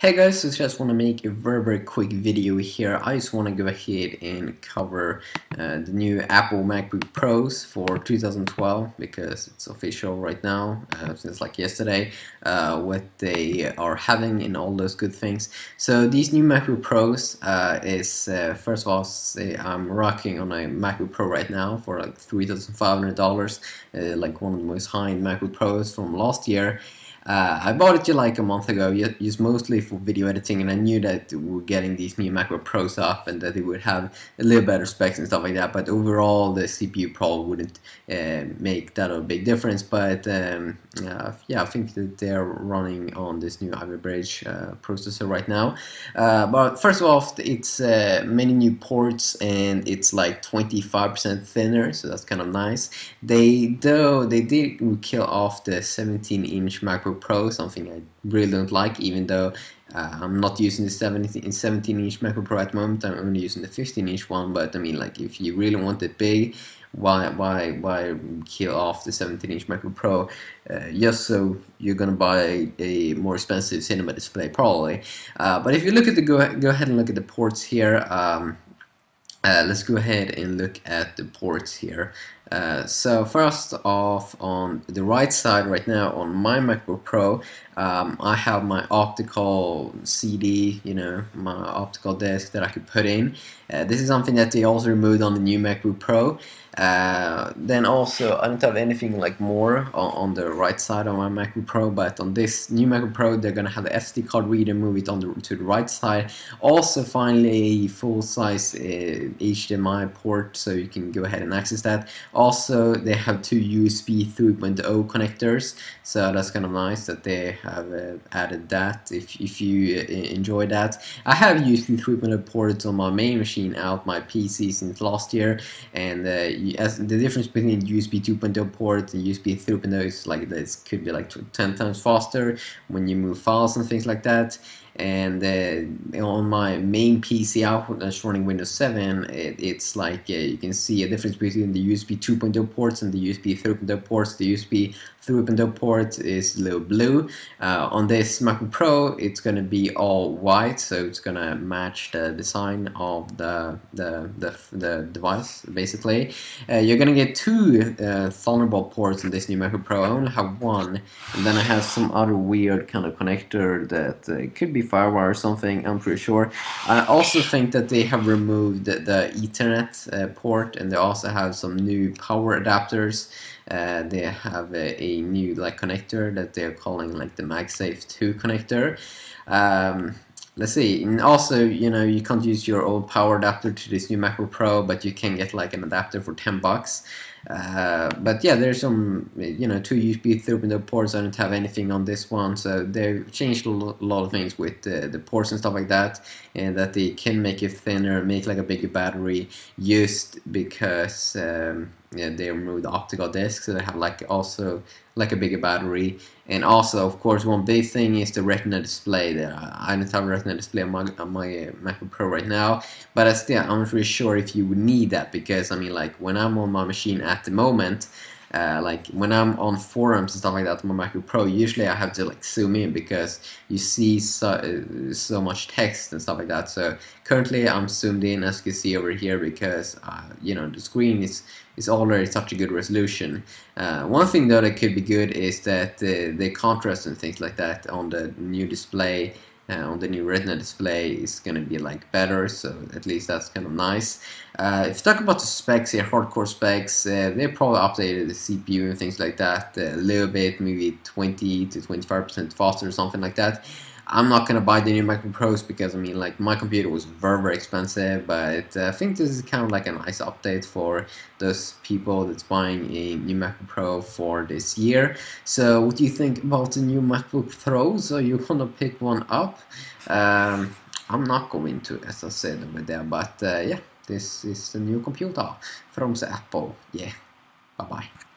Hey guys, so just want to make a very very quick video here. I just want to go ahead and cover uh, the new Apple MacBook Pros for 2012 because it's official right now, uh, since like yesterday, uh, what they are having and all those good things. So these new MacBook Pros uh, is, uh, first of all, I'm rocking on a MacBook Pro right now for like $3,500, uh, like one of the most high-end MacBook Pros from last year. Uh, I bought it like a month ago, used mostly for video editing, and I knew that we were getting these new MacBook Pros up and that it would have a little better specs and stuff like that. But overall, the CPU probably wouldn't uh, make that a big difference. But um, uh, yeah, I think that they're running on this new Ivy Bridge uh, processor right now. Uh, but first of all, it's uh, many new ports and it's like 25% thinner, so that's kind of nice. They though they did kill off the 17-inch MacBook Pro, something I really don't like, even though uh, I'm not using the 17, 17 inch MacBook Pro at the moment. I'm only using the 15 inch one. But I mean, like, if you really want it big, why why why kill off the 17 inch MacBook Pro uh, just so you're gonna buy a more expensive cinema display probably. Uh, but if you look at the go go ahead and look at the ports here. Um, uh, let's go ahead and look at the ports here. Uh, so first off, on the right side right now on my MacBook Pro, um, I have my optical CD, you know, my optical disc that I could put in. Uh, this is something that they also removed on the new MacBook Pro. Uh, then also, I don't have anything like more on, on, the right side of my MacBook Pro, but on this new MacBook Pro, they're gonna have the SD card reader, move it on the, to the right side. Also, finally, a full-size uh, HDMI port, so you can go ahead and access that. Also, they have two USB 3.0 connectors, so that's kind of nice that they have uh, added that. If if you uh, enjoy that, I have USB 3.0 ports on my main machine out my PC since last year, and uh, the difference between USB 2.0 port and USB 3.0 is like this could be like 10 times faster when you move files and things like that and uh, on my main PC output that's running Windows 7 it, it's like uh, you can see a difference between the USB 2.0 ports and the USB 3.0 ports. The USB 3.0 port is a little blue. Uh, on this MacBook Pro it's gonna be all white so it's gonna match the design of the the, the, the device basically. Uh, you're gonna get two uh, Thunderbolt ports in this new MacBook Pro. I only have one and then I have some other weird kind of connector that uh, could be FireWire or something, I'm pretty sure. I also think that they have removed the, the Ethernet uh, port and they also have some new power adapters. Uh, they have a, a, new like connector that they're calling like the MagSafe 2 connector. Um, let's see and also you know you can't use your old power adapter to this new MacBook Pro but you can get like an adapter for 10 bucks uh, but yeah there's some you know two USB 3.0 ports I don't have anything on this one so they've changed a lot of things with the, the ports and stuff like that and that they can make it thinner make like a bigger battery just because um, yeah, they removed the optical disc, so they have like also like a bigger battery. And also, of course, one big thing is the Retina display. There, I don't have a Retina display on my, on my uh, MacBook Pro right now, but I still I'm not really sure if you would need that because I mean, like when I'm on my machine at the moment, uh, like when I'm on forums and stuff like that on my MacBook Pro, usually I have to like zoom in because you see so, uh, so much text and stuff like that. So currently I'm zoomed in as you can see over here because uh, you know the screen is is already such a good resolution. Uh, one thing though that could be good is that the, the contrast and things like that on the new display uh, on the new Retina display is going to be like better, so at least that's kind of nice. Uh, if you talk about the specs here, hardcore specs, uh, they probably updated the CPU and things like that a little bit, maybe 20 to 25% faster or something like that. I'm not gonna buy the new MacBook Pros because I mean like my computer was very very expensive but uh, I think this is kind of like a nice update for those people that's buying a new MacBook Pro for this year. So what do you think about the new MacBook Pros? Are you gonna pick one up? Um, I'm not going to as I said over there but uh, yeah this is the new computer from the Apple. Yeah. Bye bye